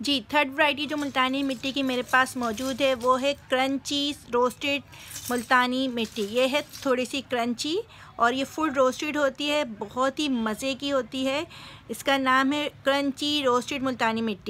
जी third variety जो मुल्तानी मिट्टी की मेरे पास मौजूद है, वो है क्रंची रोस्टेड मुल्तानी मिट्टी। ये है थोड़ी सी क्रंची और ये फुल रोस्टेड होती है, बहुत ही मज़े की होती है। इसका नाम है क्रंची रोस्टेड मुल्तानी मिट्टी।